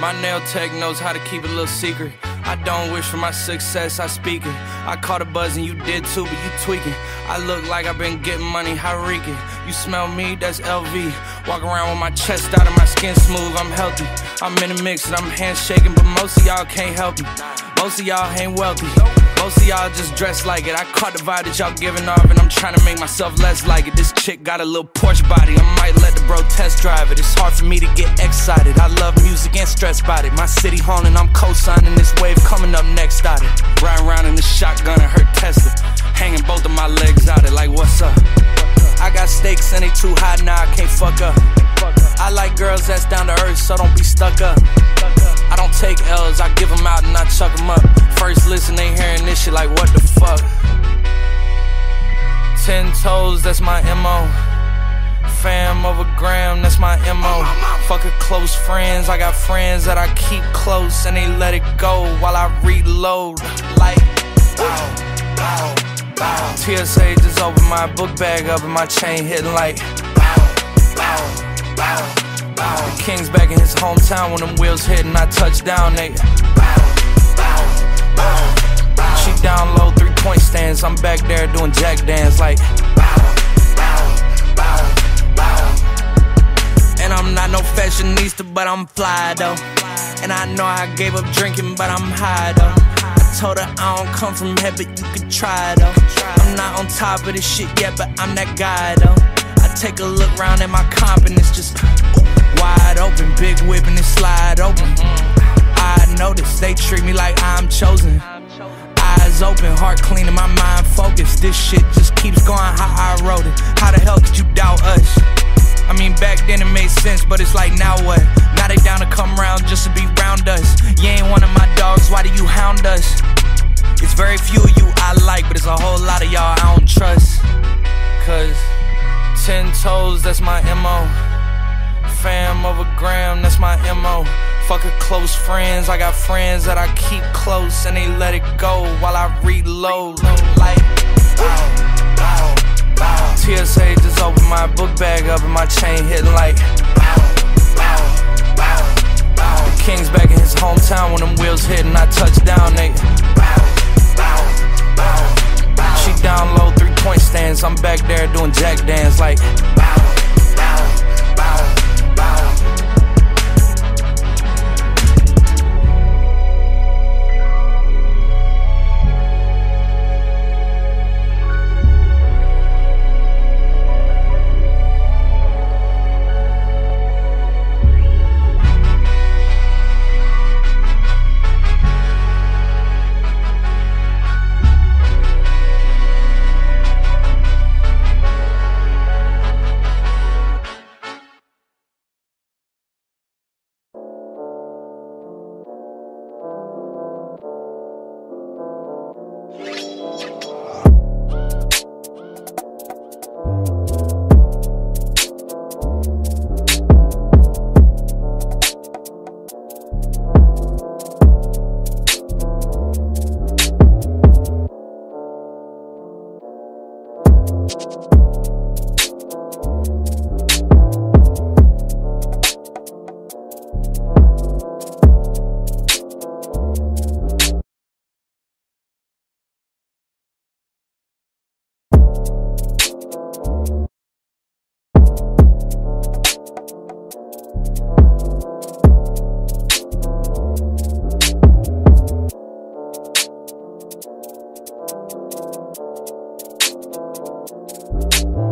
My nail tech knows how to keep a little secret. I don't wish for my success, I speak it. I caught a buzz and you did too, but you tweaking. I look like I've been getting money, how reeking. You smell me, that's LV. Walk around with my chest out and my skin smooth, I'm healthy. I'm in the mix and I'm handshaking, but most of y'all can't help me. Most of y'all ain't wealthy. Most of y'all just dress like it. I caught the vibe that y'all giving off, and I'm trying to make myself less like it. This chick got a little Porsche body. I might let the bro test drive it. It's hard for me to get excited. I love music and stress about it. My city haunting, I'm co-signing this wave coming up next out it. Riding around in the shotgun and her Tesla. Hanging both of my legs out it like what's up? I got stakes and they too high now, I can't fuck up. I like girls that's down to earth, so don't be stuck up. I don't take L's, I give them out and I chuck them up. First listen, they hearing this shit like, what the fuck? Ten toes, that's my MO. Fam over gram, that's my MO. Fuck a close friends, I got friends that I keep close and they let it go while I reload. Like, bow, bow, bow. TSA just opened my book bag up and my chain hitting like, bow, bow. The king's back in his hometown when them wheels hit and I touch down, they. She down low, three point stands. I'm back there doing jack dance like. And I'm not no fashionista, but I'm fly though. And I know I gave up drinking, but I'm high though. I told her I don't come from heaven, you could try though. I'm not on top of this shit yet, but I'm that guy though. Take a look round at my confidence, just wide open, big whip and it slide open. I notice they treat me like I'm chosen. Eyes open, heart clean, and my mind focused. This shit just keeps going how I wrote it. How the hell could you doubt us? I mean, back then it made sense, but it's like now what? Now they down to come round just to be round us. You ain't one of my dogs, why do you hound us? It's very few of you I like, but it's a whole lot of y'all I don't trust. Cause ten toes, that's my MO fam over gram, that's my MO. Fuck a close friends, I got friends that I keep close and they let it go while I reload. Like, bow, bow, bow. TSA just opened my book bag up and my chain hitting like, king's back in his hometown when them wheels hit and I touch down, they, back there doing jack dance like, bow. you